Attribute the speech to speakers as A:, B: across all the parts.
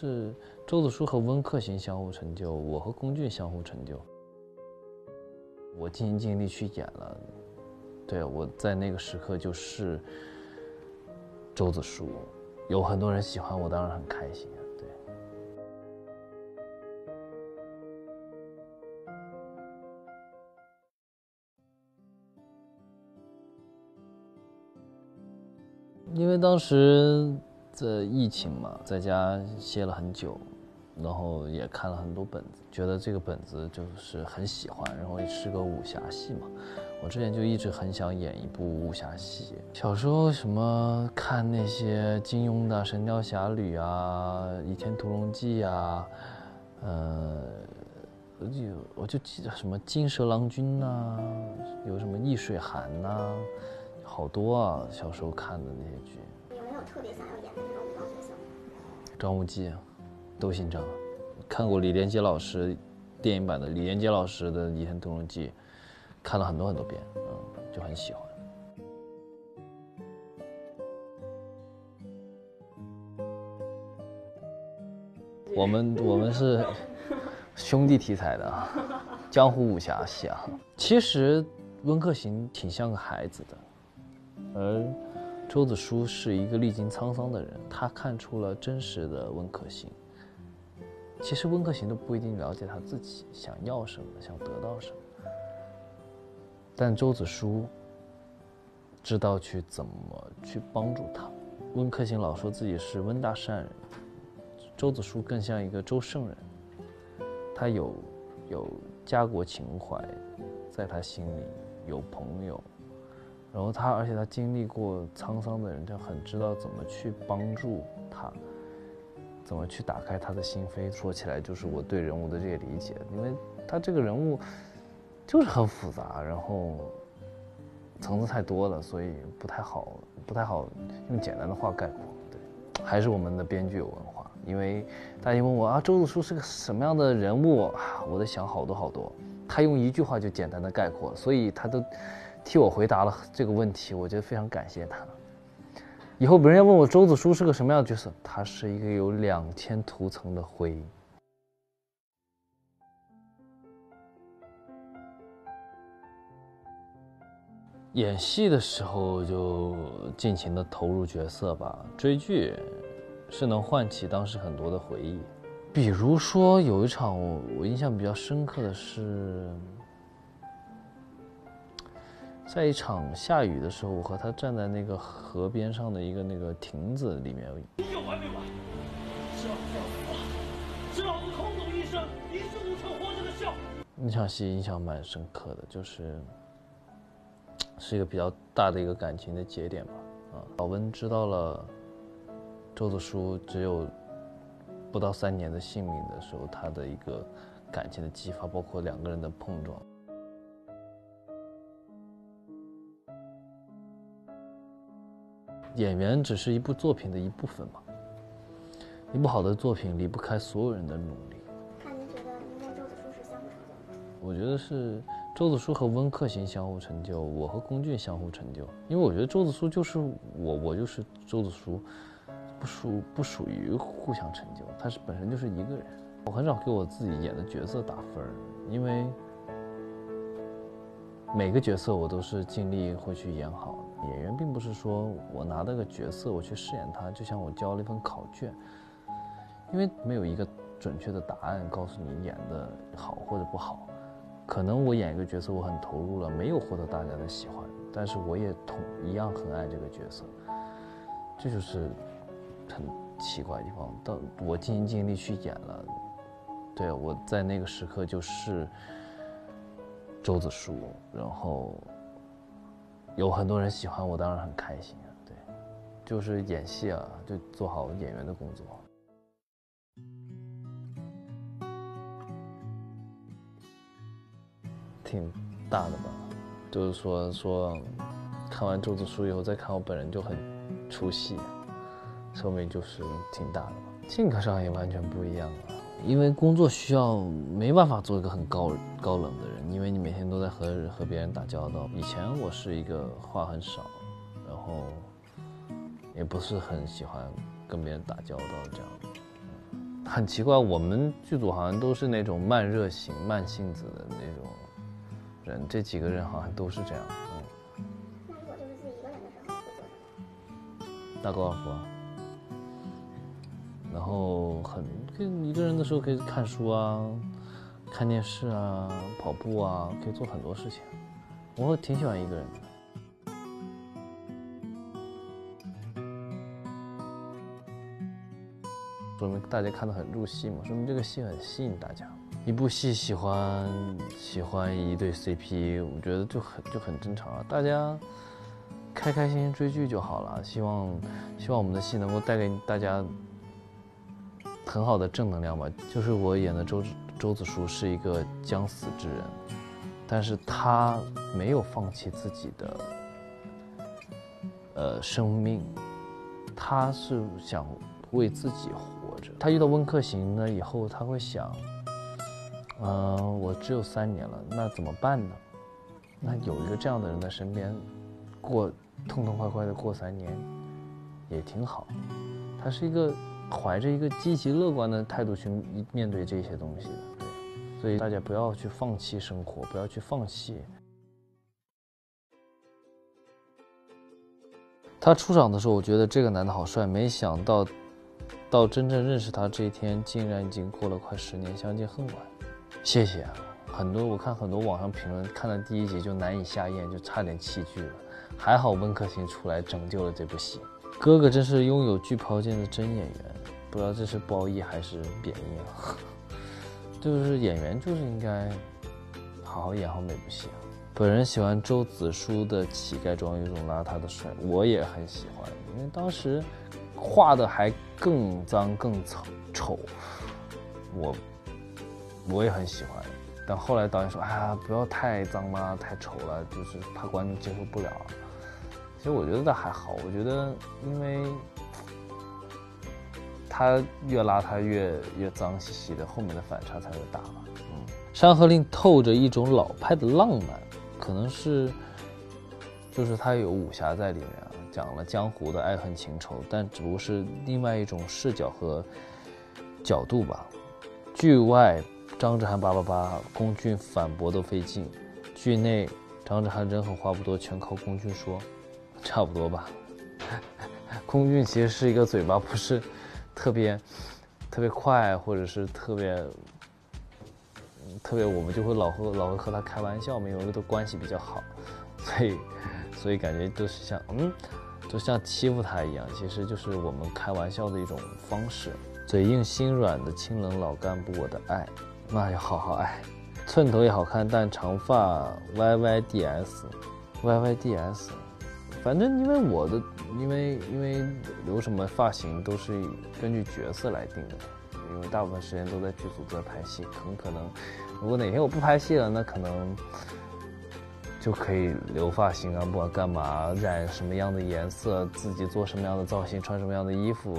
A: 是周子舒和温客行相互成就，我和龚俊相互成就。我尽心尽力去演了，对我在那个时刻就是周子舒，有很多人喜欢我，当然很开心。对，因为当时。这疫情嘛，在家歇了很久，然后也看了很多本子，觉得这个本子就是很喜欢，然后是个武侠戏嘛。我之前就一直很想演一部武侠戏。小时候什么看那些金庸的《神雕侠侣》啊，《倚天屠龙记》啊，呃，我就我就记得什么金蛇郎君呐，有什么易水寒呐，好多啊，小时候看的那些剧。
B: 特别想要演的那种武道角色？
A: 张无忌，都姓张。看过李连杰老师电影版的李连杰老师的《倚天屠龙记》，看了很多很多遍，嗯，就很喜欢。我们我们是兄弟题材的啊，江湖武侠戏啊。其实温客行挺像个孩子的，而。周子舒是一个历经沧桑的人，他看出了真实的温客行。其实温客行都不一定了解他自己想要什么，想得到什么。但周子舒知道去怎么去帮助他。温客行老说自己是温大善人，周子舒更像一个周圣人。他有有家国情怀，在他心里有朋友。然后他，而且他经历过沧桑的人，就很知道怎么去帮助他，怎么去打开他的心扉。说起来，就是我对人物的这个理解，因为他这个人物就是很复杂，然后层次太多了，所以不太好，不太好用简单的话概括。对，还是我们的编剧有文化。因为大家问我啊，周子舒是个什么样的人物啊？我在想好多好多。他用一句话就简单的概括，所以他都。替我回答了这个问题，我觉得非常感谢他。以后别人要问我周子舒是个什么样的角色，他是一个有两千涂层的灰。演戏的时候就尽情的投入角色吧，追剧是能唤起当时很多的回忆。比如说有一场我印象比较深刻的是。在一场下雨的时候，我和他站在那个河边上的一个那个亭子里面。
C: 你有完没完？是老子！是老子空走一生，一事无成，活着的笑。
A: 那场戏印象蛮深刻的，就是是一个比较大的一个感情的节点吧。啊，老温知道了周子舒只有不到三年的性命的时候，他的一个感情的激发，包括两个人的碰撞。演员只是一部作品的一部分嘛，一部好的作品离不开所有人的努力。
B: 那您觉得您跟周子舒是相互成就吗？
A: 我觉得是周子舒和温客行相互成就，我和龚俊相互成就。因为我觉得周子舒就是我，我就是周子舒，不属不属于互相成就，他是本身就是一个人。我很少给我自己演的角色打分，因为每个角色我都是尽力会去演好。演员并不是说我拿到个角色，我去饰演他，就像我交了一份考卷，因为没有一个准确的答案告诉你演的好或者不好。可能我演一个角色，我很投入了，没有获得大家的喜欢，但是我也同一样很爱这个角色。这就是很奇怪的地方。到我尽心尽力去演了，对我在那个时刻就是周子舒，然后。有很多人喜欢我，当然很开心啊。对，就是演戏啊，就做好演员的工作。挺大的吧，就是说说，看完周子舒以后再看我本人就很出戏，说明就是挺大的吧。性格上也完全不一样了。因为工作需要，没办法做一个很高高冷的人，因为你每天都在和和别人打交道。以前我是一个话很少，然后也不是很喜欢跟别人打交道这样。很奇怪，我们剧组好像都是那种慢热型、慢性子的那种人，这几个人好像都是这样。嗯，
B: 那如果就是自己一个人的时候会做什么？
A: 打高尔夫啊，然后很跟一个人的时候可以看书啊、看电视啊、跑步啊，可以做很多事情。我挺喜欢一个人的。说明大家看得很入戏嘛，说明这个戏很吸引大家。一部戏喜欢喜欢一对 CP，我觉得就很就很正常啊，大家开开心心追剧就好了。希望希望我们的戏能够带给大家很好的正能量吧。就是我演的周周子舒是一个将死之人，但是他没有放弃自己的呃生命，他是想为自己活着。他遇到温客行呢以后，他会想，嗯、我只有三年了，那怎么办呢？那有一个这样的人在身边，过痛痛快快的过三年，也挺好。他是一个怀着一个积极乐观的态度去面对这些东西的，对。所以大家不要去放弃生活，不要去放弃。他出场的时候，我觉得这个男的好帅，没想到到真正认识他这一天，竟然已经过了快十年，相见恨晚。谢谢啊！很多我看很多网上评论，看了第一集就难以下咽，就差点弃剧了。还好温客行出来拯救了这部戏。哥哥真是拥有巨抛剑的真演员，不知道这是褒义还是贬义啊？就是演员就是应该好好演好每部戏啊。本人喜欢周子舒的乞丐装，有种邋遢的帅，我也很喜欢，因为当时画的还更脏更丑丑，我我也很喜欢。但后来导演说：“哎呀，不要太脏啦，太丑了，就是怕观众接受不了。”其实我觉得倒还好，我觉得因为他越邋遢越越脏兮兮的，后面的反差才会大嘛。嗯，《山河令》透着一种老派的浪漫，可能是就是它有武侠在里面啊，讲了江湖的爱恨情仇，但只不过是另外一种视角和角度吧。剧外张志涵叭叭叭，龚俊反驳都费劲；剧内张志涵人狠话不多，全靠龚俊说，差不多吧。空俊其实是一个嘴巴不是特别特别快，或者是特别特别，我们就会老和老会和他开玩笑嘛，因为都关系比较好，所以所以感觉都是像嗯，就像欺负他一样，其实就是我们开玩笑的一种方式。嘴硬心软的清冷老干部，我的爱，那要好好爱。寸头也好看，但长发 YYDS，YYDS，反正因为我的，因为因为留什么发型都是根据角色来定的，因为大部分时间都在剧组在拍戏，很可能如果哪天我不拍戏了，那可能就可以留发型啊，不管干嘛，染什么样的颜色，自己做什么样的造型，穿什么样的衣服，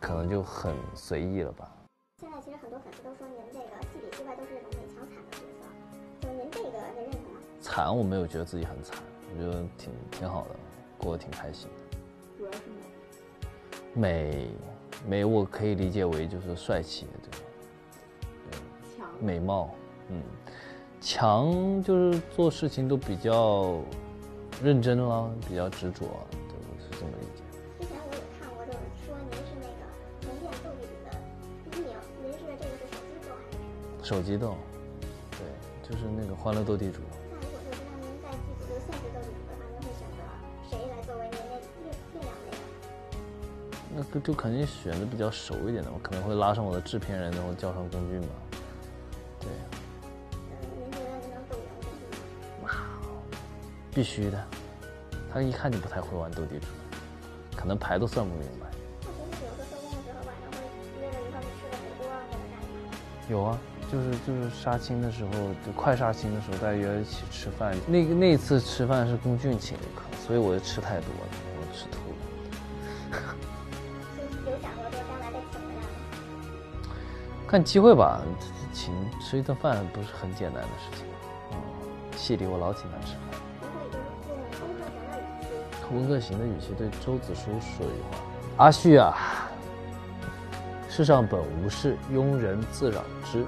A: 可能就很随意了吧。
B: 现在其实很多粉丝都说您这个戏里戏外都是那种很强惨的角色，就您这个您认同吗？
A: 惨我没有觉得自己很惨，我觉得挺挺好的，过得挺开心的。
D: 主要是美
A: 美美我可以理解为就是帅气，对吧？
D: 强，
A: 美貌，嗯，强就是做事情都比较认真啦，比较执着，对，我是这么理解。
B: 之前我有看过，就是说您是那个重建斗地主的第一名，您是这个是手机斗还是？
A: 手机斗，对，就是那个《欢乐斗地主》。
B: 就
A: 就肯定选的比较熟一点的，我可能会拉上我的制片人，然后叫上龚俊嘛。对，
B: 嗯，您觉得您能斗赢公主吗？
A: 必须的。他一看就不太会玩斗地主，可能牌都算不明白。有啊，就是就是杀青的时候，就快杀青的时候，大家约一起吃饭。那个那次吃饭是龚俊请的客，所以我就吃太多了，我吃吐看机会吧，请吃一顿饭不是很简单的事情。嗯，戏里我老请他吃饭。温客行的语气对周子舒说一句话：“阿旭啊，世上本无事，庸人自扰之。